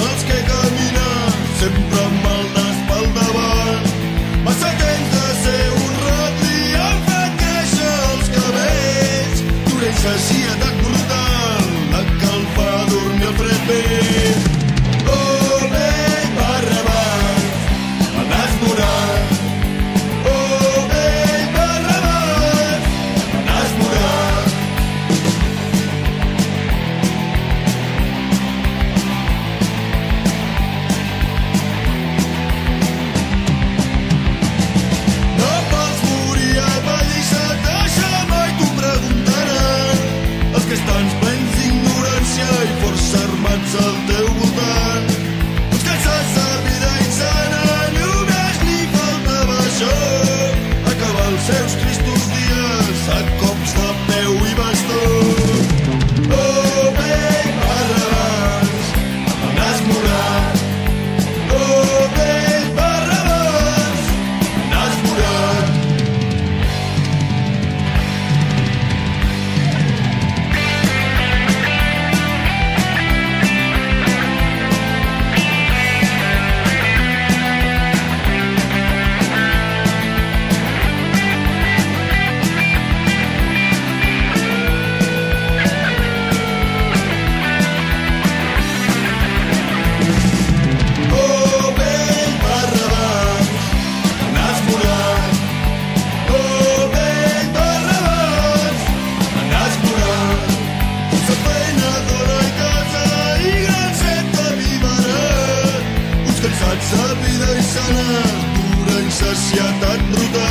els que caminen sempre amb el d'espalda els que estan plens d'ignorància i força armats al teu voltant. Uns cansats de vida insana, només li faltava això, acabar els seus cristians я так брутально